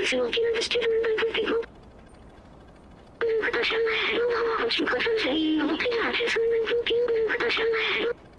is will be understood by people. Ktoś na hero, choć kocham się i opieracie są na drugim, ktoś na hero.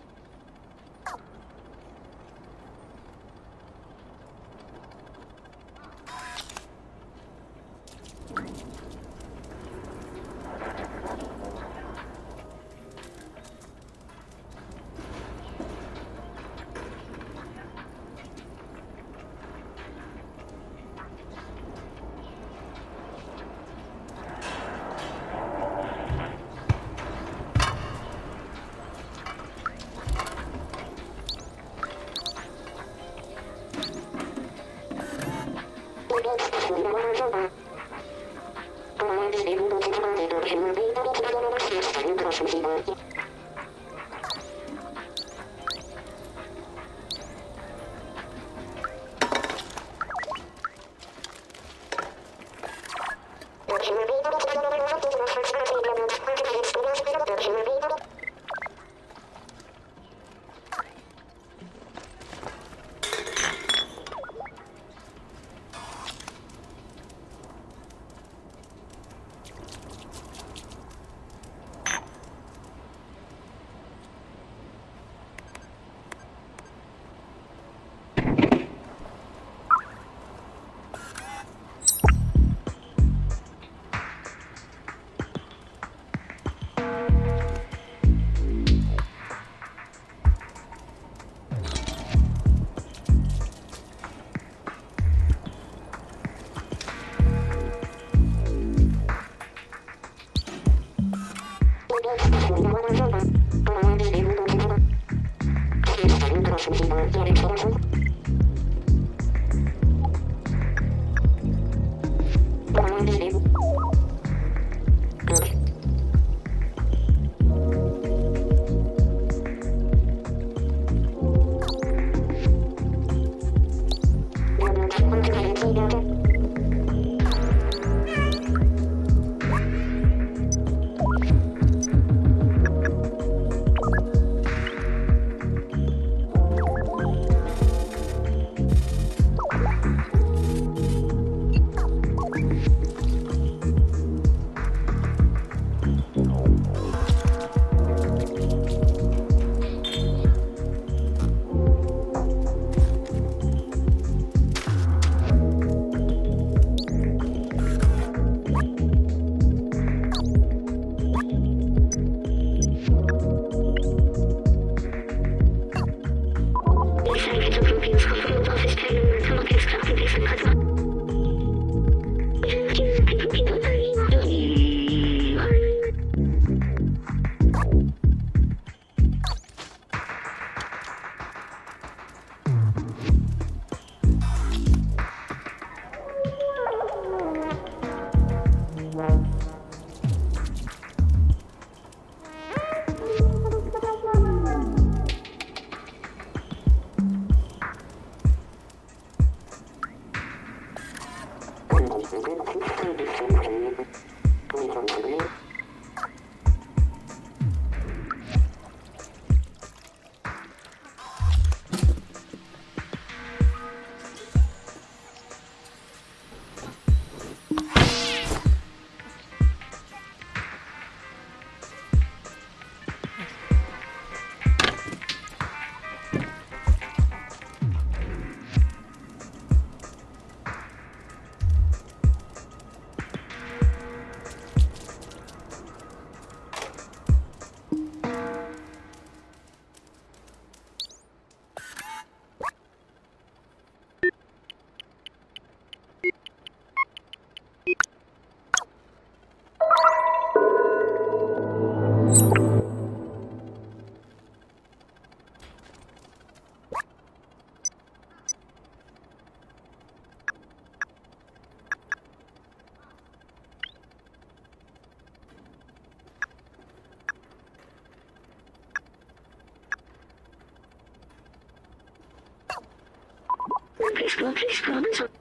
Please çıkardın, çıkardın, çıkardın.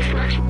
才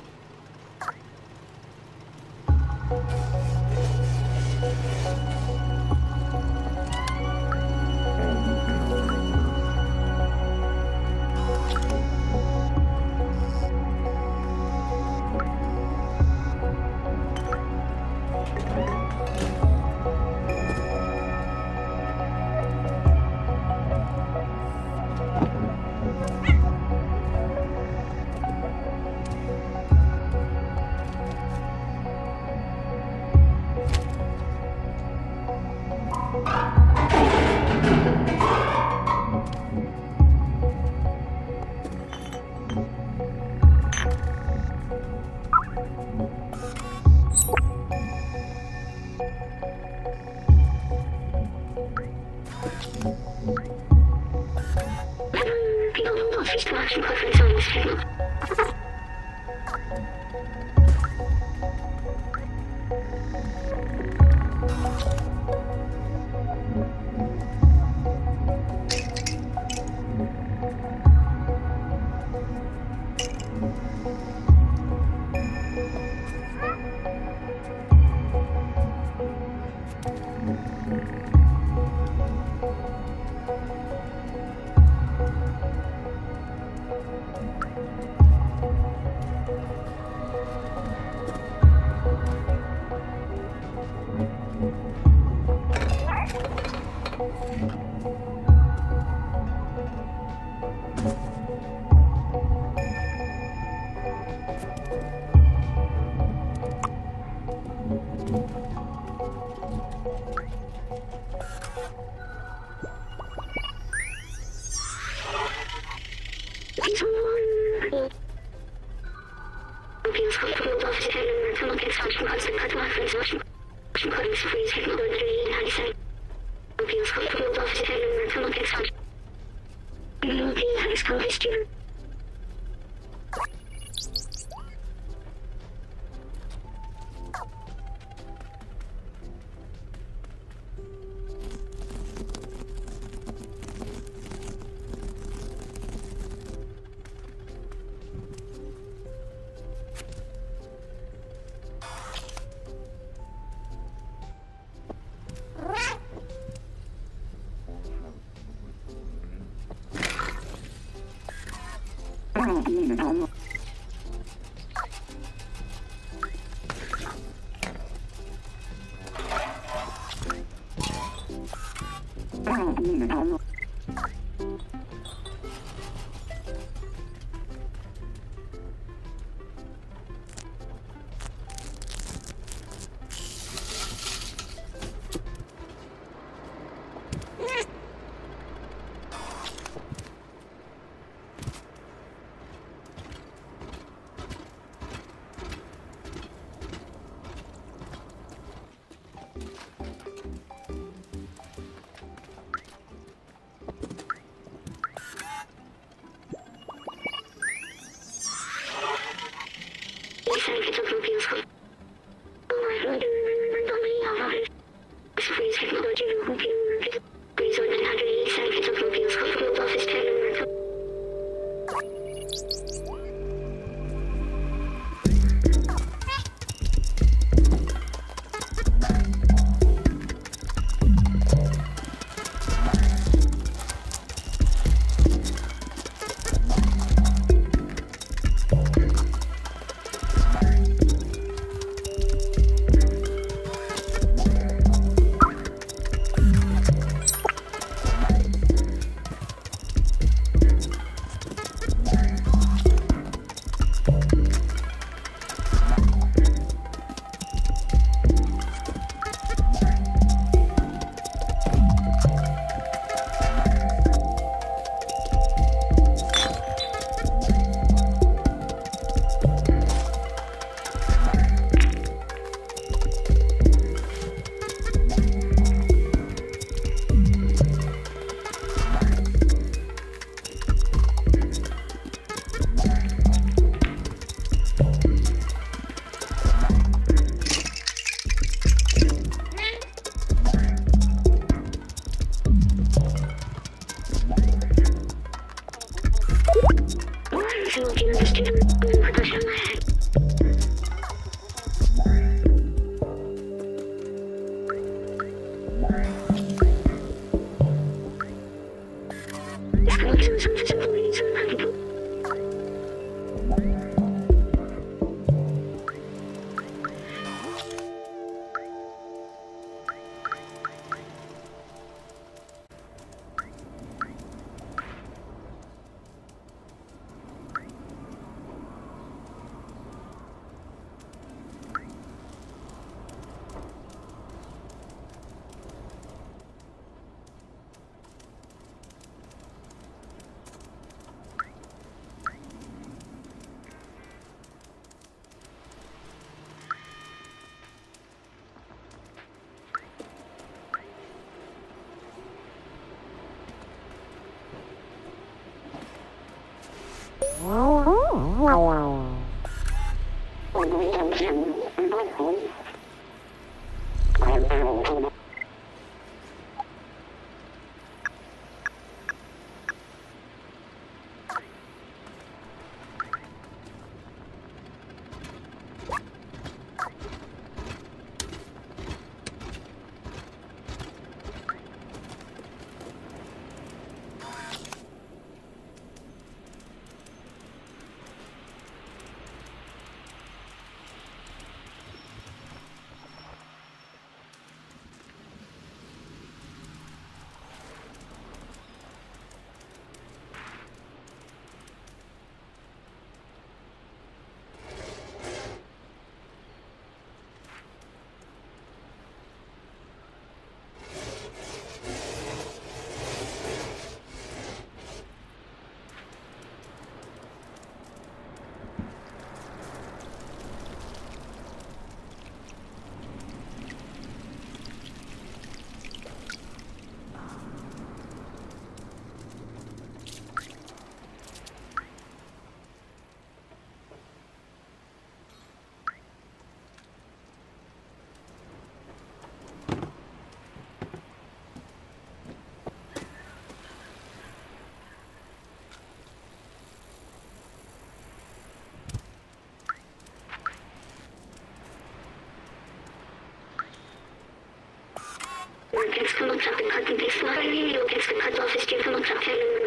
home. Text come up, drop and cut and paste slot. Text and cut office, come up, drop, number.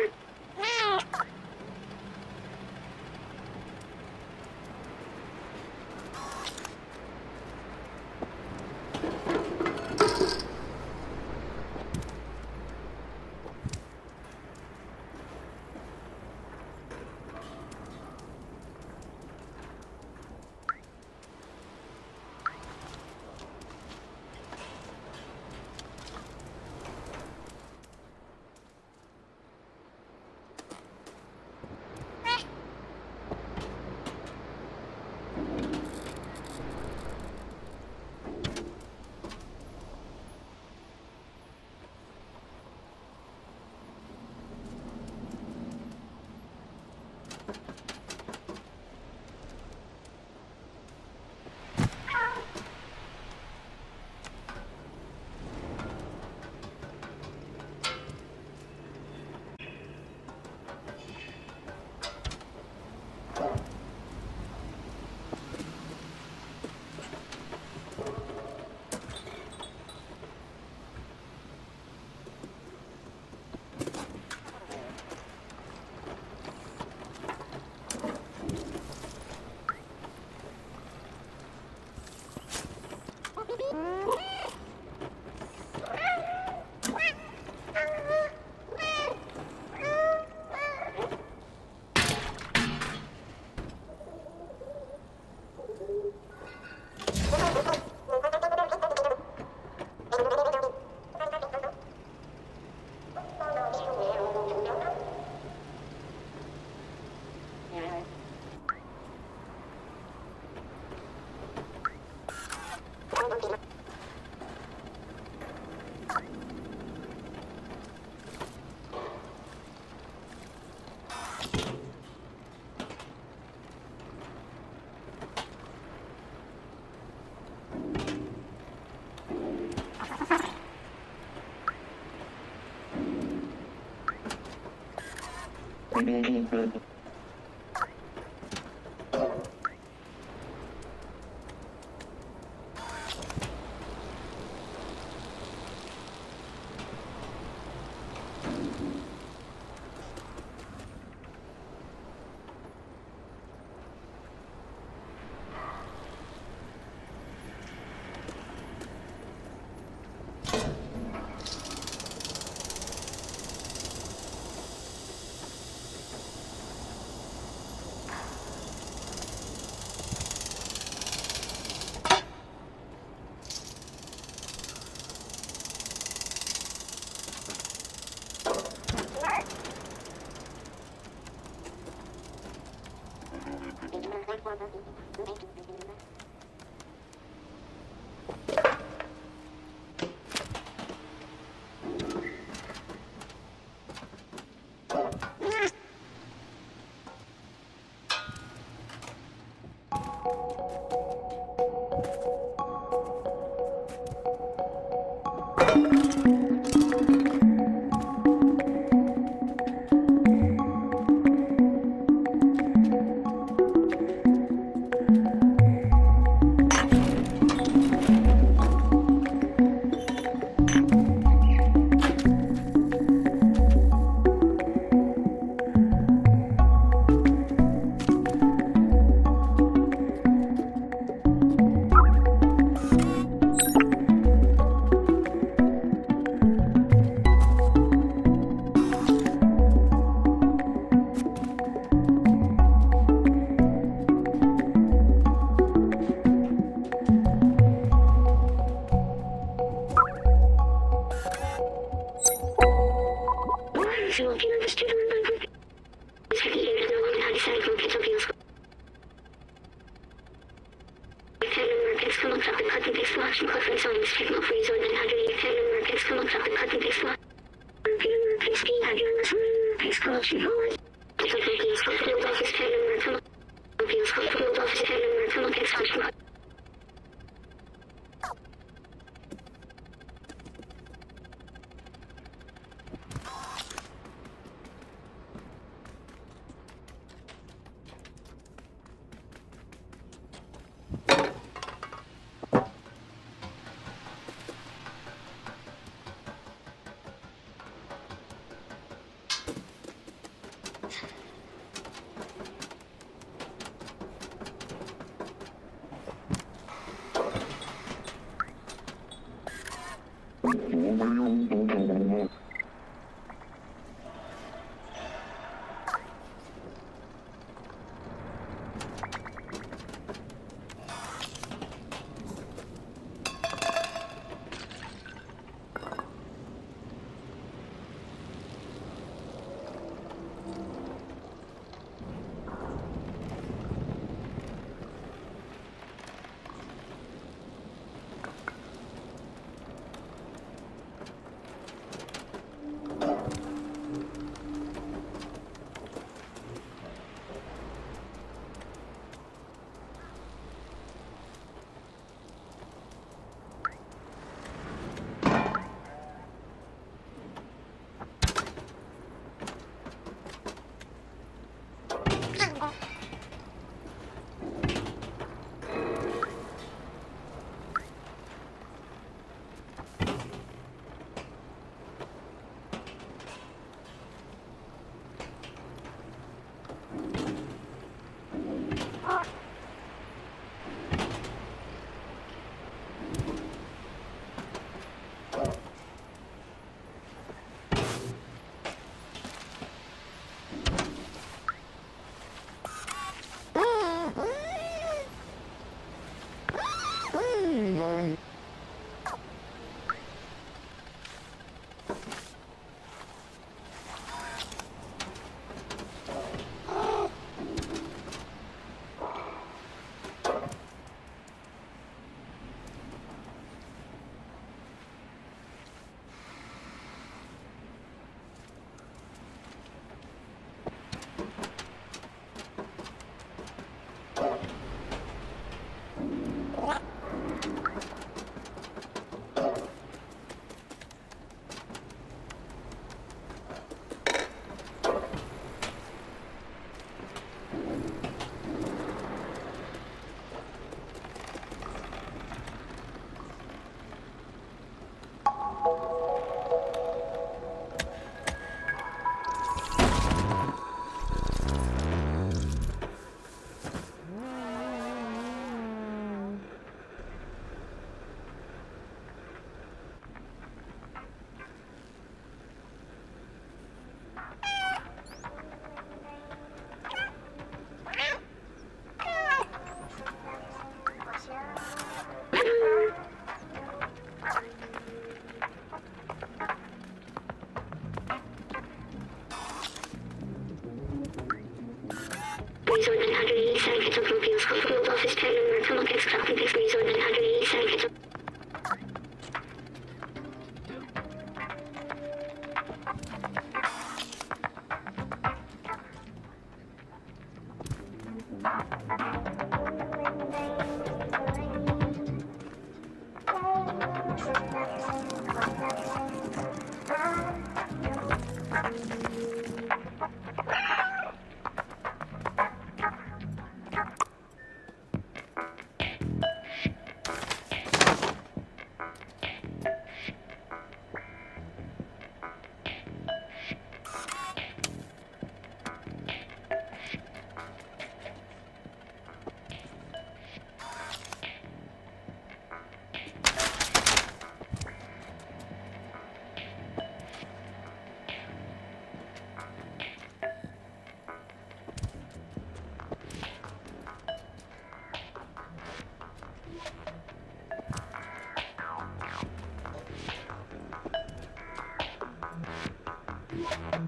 Really good.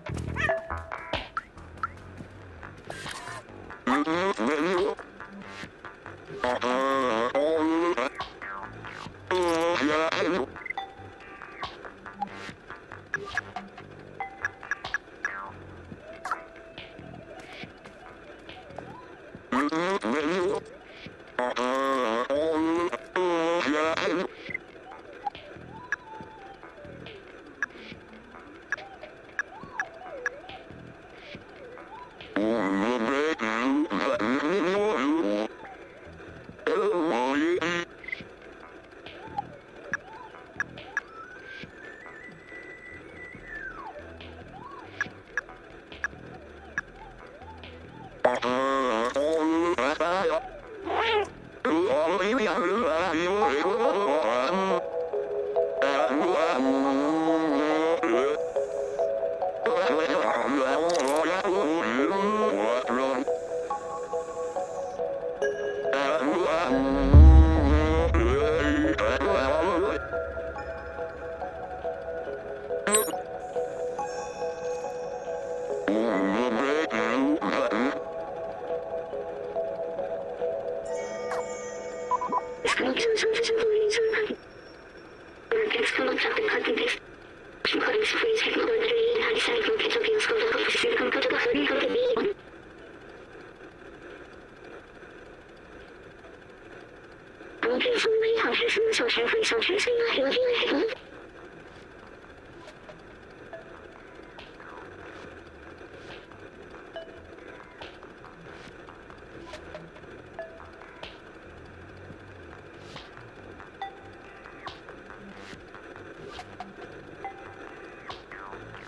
time.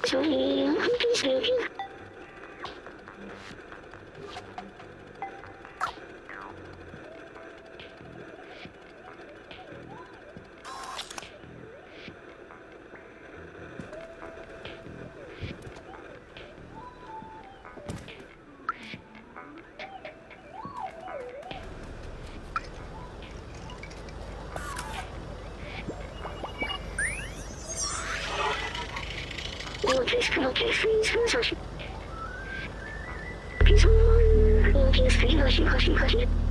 to 请刷新！刷新！刷新！刷新！刷新！刷新！刷新！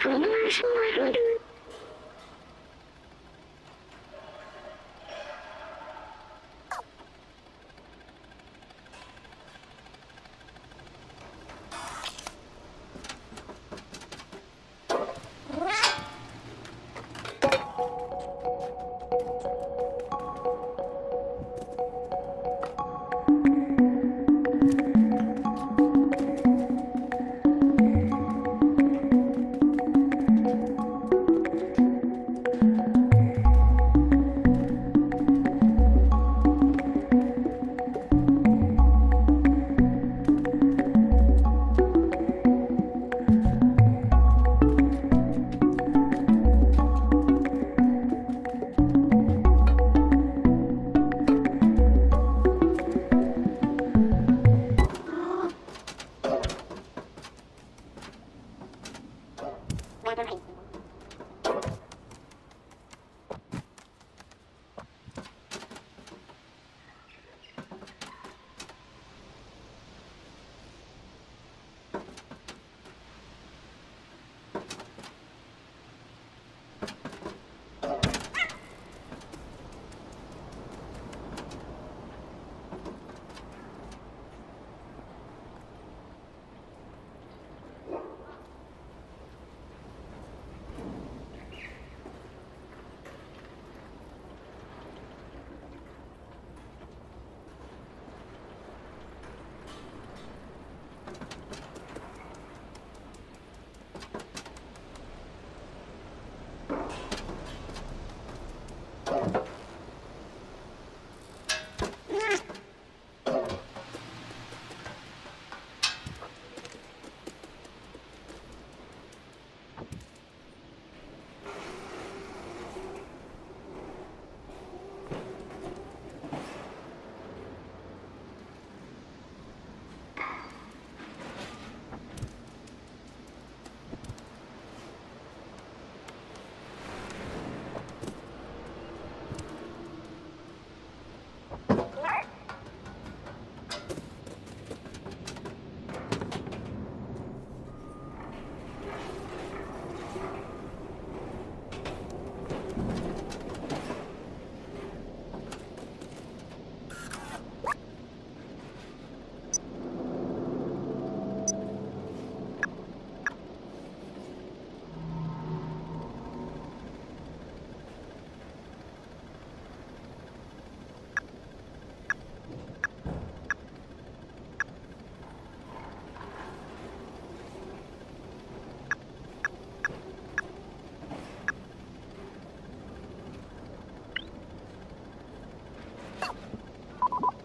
Screen National Radio.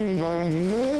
Bom.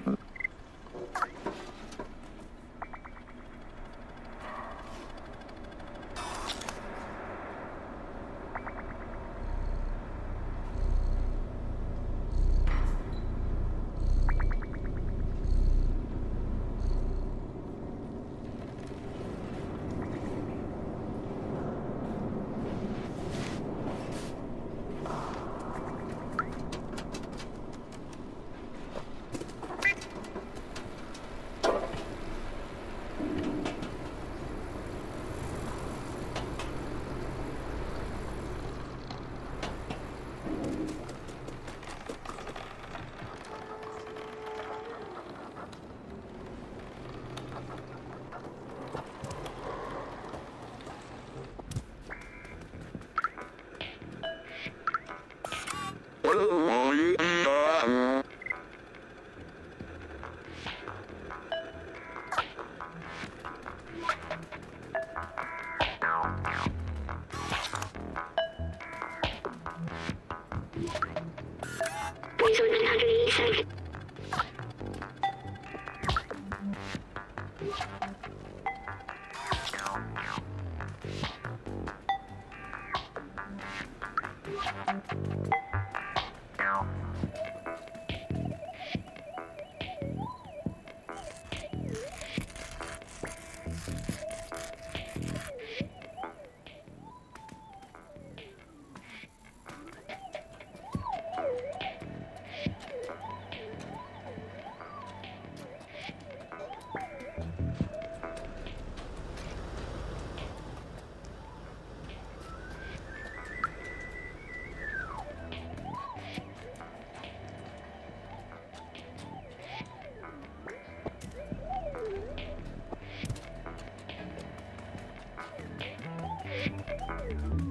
Hey.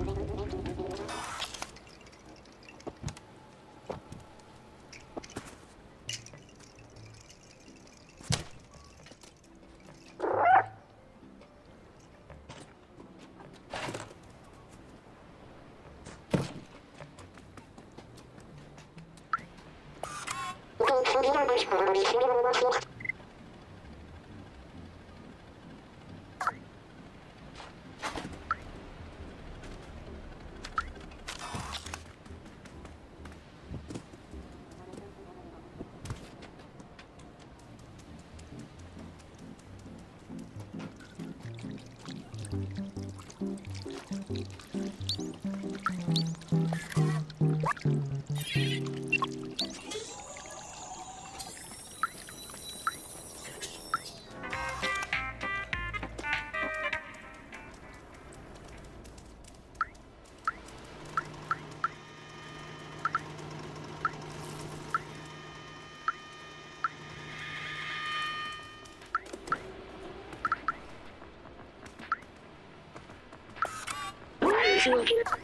是我。